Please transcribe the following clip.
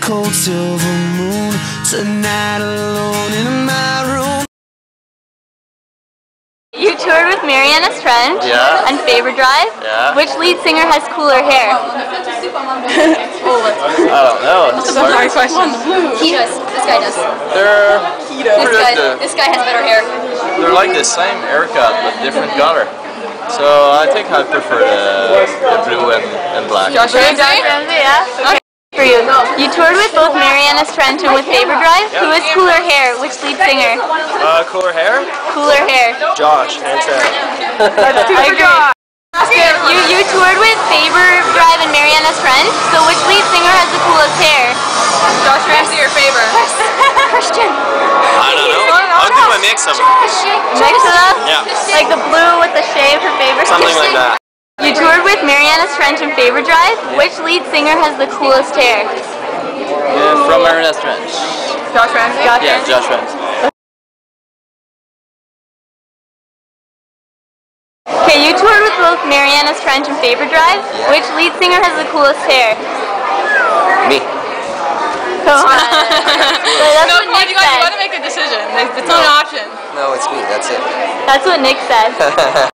cold silver moon tonight alone in my room. You toured with Marianas Trench Yeah. on Faber Drive. Yeah. Which lead singer has cooler hair? I don't know. It's hard. question. He does. This guy does. They're This guy, uh, this guy has better hair. they're like the same haircut but different color. So I think I prefer the, the blue and, and black. Josh Josh Ramsay? Ramsay, yeah. Okay. For you, you toured with both Marianas Trench and with Faber Drive. Who has cooler hair? Which lead singer? Uh, cooler hair? Cooler hair. Josh, hands down. I agree. You you toured with Faber Drive and Mariana friend, So which lead singer has the coolest hair? Josh Ramsay or Faber? Christian. I don't know. I'll do a mix of them. Mix it up. Yeah. Like the blue with the shave for Faber. Something like that. You toured with Marianas Trench and Faber Drive. Which lead singer has the coolest hair? Yeah, from Ernest Trench. Josh Ramsay? Josh Yeah, Ramsay? Josh Ramsay. Okay, you toured with both Marianas Trench and Faber Drive. Which lead singer has the coolest hair? Me. Come on. that's No, what come on, Nick you gotta, you said. gotta make a decision. There's- It's not an option. No, it's me. That's it. That's what Nick said.